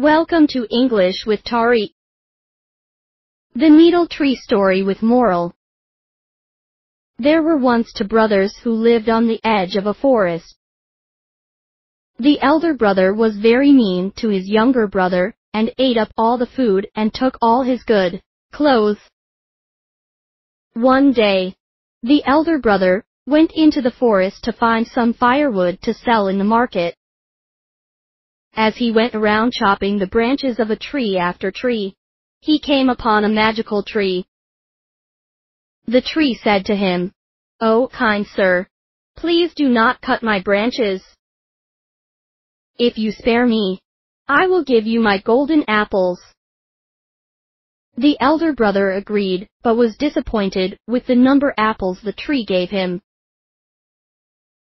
Welcome to English with Tariq. The Needle Tree Story with Moral. There were once two brothers who lived on the edge of a forest. The elder brother was very mean to his younger brother, and ate up all the food and took all his good clothes. One day, the elder brother went into the forest to find some firewood to sell in the market. As he went around chopping the branches of a tree after tree, he came upon a magical tree. The tree said to him, Oh, kind sir, please do not cut my branches. If you spare me, I will give you my golden apples. The elder brother agreed, but was disappointed with the number apples the tree gave him.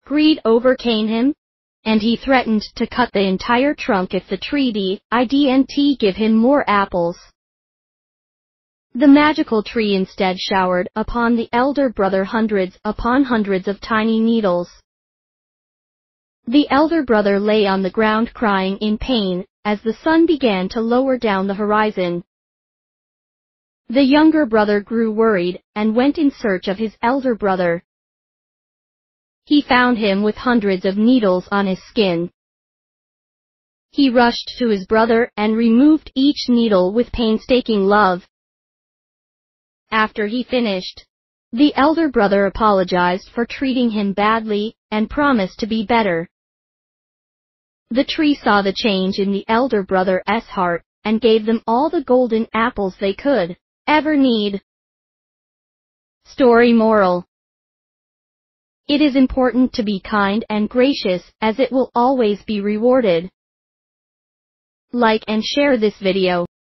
Greed overcame him, and he threatened to cut the entire trunk if the tree didn't give him more apples. The magical tree instead showered upon the elder brother hundreds upon hundreds of tiny needles. The elder brother lay on the ground crying in pain, as the sun began to lower down the horizon. The younger brother grew worried, and went in search of his elder brother. He found him with hundreds of needles on his skin. He rushed to his brother and removed each needle with painstaking love. After he finished, the elder brother apologized for treating him badly and promised to be better. The tree saw the change in the elder brother's heart and gave them all the golden apples they could ever need. Story Moral it is important to be kind and gracious, as it will always be rewarded. Like and share this video.